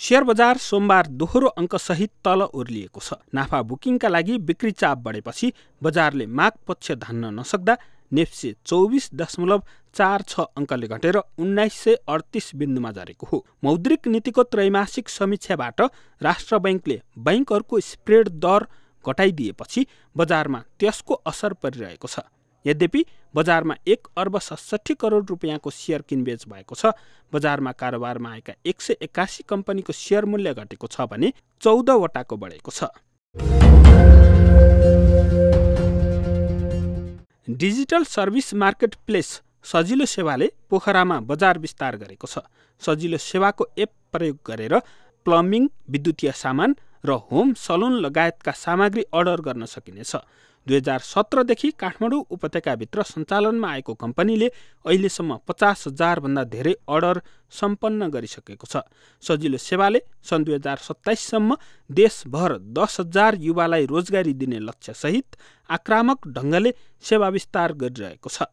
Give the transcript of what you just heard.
Share बजार सोमबार दोहोरो अङ्कसहित तल ओर्लिएको छ। नाफा बुकिङका लागि बिक्री चाप बढेपछि बजारले माग पक्ष धान्न नसक्दा नेप्से चौबिस दशमलव चार छ अङ्कले घटेर उन्नाइस सय अडतिस बिन्दुमा झरेको हो। मौद्रिक नीतिको त्रैमासिक समीक्षाबाट राष्ट्र बैङ्कले बैङ्कहरूको स्प्रेड दर घटाइदिएपछि बजारमा त्यसको असर परिरहेको छ। यद्यपि बजारमा एक अर्ब सडसठी करोड रुपियाँको सेयर किनबेच भएको छ बजारमा कारोबारमा आएका एक सय एकासी कम्पनीको सेयर मूल्य घटेको छ भने चौधवटाको बढेको छ। डिजिटल सर्भिस मार्केट प्लेस सजिलो सेवाले पोखरामा बजार विस्तार गरेको छ। सजिलो सेवाको एप प्रयोग गरेर प्लम्बिङ विद्युतीय सामान र होम सलुन लगायतका सामग्री अर्डर गर्न सकिनेछ। दुई हजार सत्रदेखि काठमाडौँ उपत्यकाभित्र सञ्चालनमा आएको कम्पनीले अहिलेसम्म पचास हजारभन्दा धेरै अर्डर सम्पन्न गरिसकेको छ। सजिलो सेवाले सन् दुई हजार सत्ताइससम्म देशभर दस हजार युवालाई रोजगारी दिने लक्ष्यसहित आक्रामक ढङ्गले सेवा विस्तार गरिरहेको छ।